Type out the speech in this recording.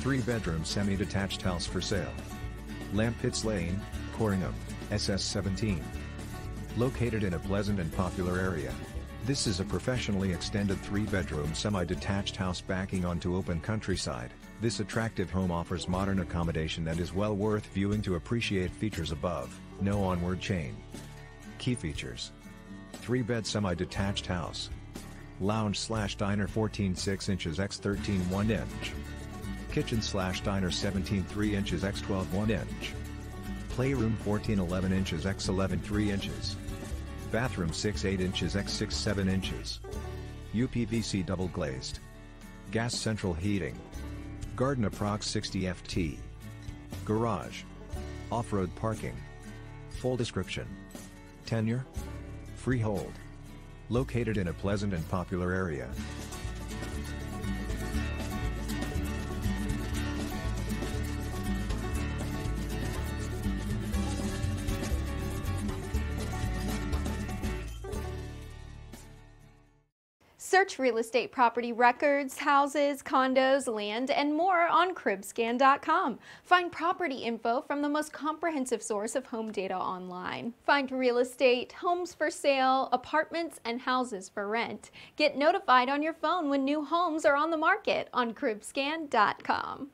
Three-bedroom semi-detached house for sale. Lampits Lane, Corringham, SS17. Located in a pleasant and popular area. This is a professionally extended three-bedroom semi-detached house backing onto open countryside. This attractive home offers modern accommodation and is well worth viewing to appreciate features above. No onward chain. Key features. 3-bed semi-detached house. Lounge slash diner 14 6 inches x 13 1 inch. Kitchen slash diner 17 3 inches x 12 1 inch. Playroom 14 11 inches x 11 3 inches. Bathroom 6 8 inches x 6 7 inches. UPVC double glazed. Gas central heating. Garden approx 60 FT. Garage. Off-road parking. Full description. Tenure. Freehold. Located in a pleasant and popular area. Search real estate property records, houses, condos, land, and more on cribscan.com. Find property info from the most comprehensive source of home data online. Find real estate, homes for sale, apartments, and houses for rent. Get notified on your phone when new homes are on the market on cribscan.com.